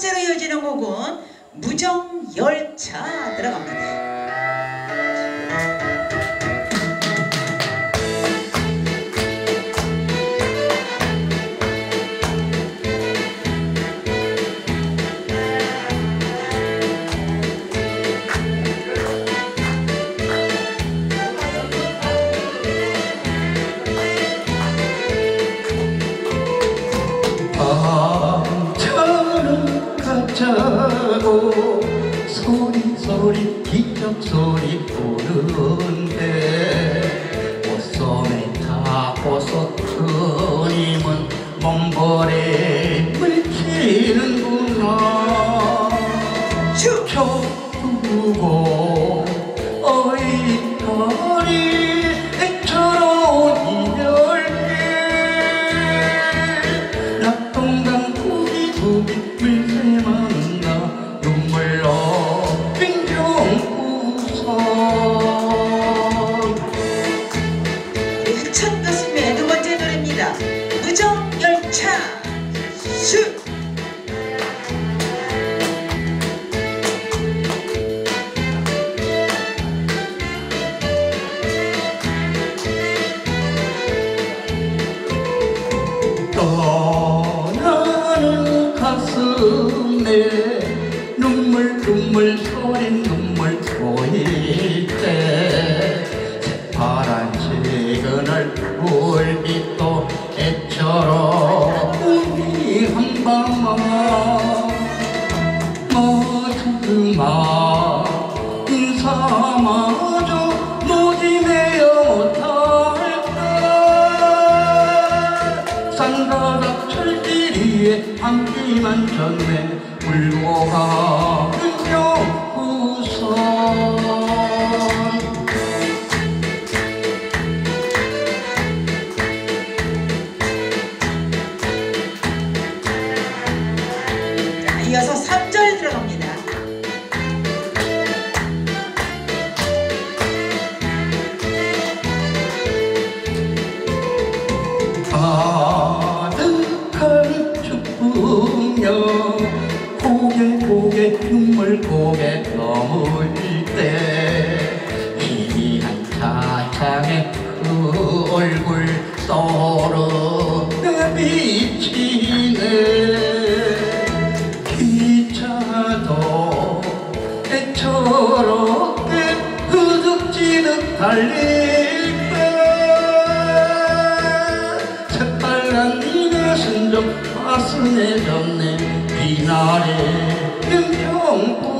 번째로 이어지는 곡은 무정열차 들어갑니다. 소리 부르는데 옷소매 타 벗어 그림은 먼벌에 물치는구나. 춰두고 눈물 서린 눈물 보일 때 새파란 시그널 불빛도 애처럼 우리 한밤 마지막 인사마저 무지매어 못할까 산바닥 철길이에 함기만 전에 울고 가 눈물 고개 넘을 때 희미한 차창에 그 얼굴 떠오르는 비치네. 기차도 애처롭게 흐득지득 달릴 때 새빨간 네 가슴 좀 화순해졌네 비날에 thương trộn cô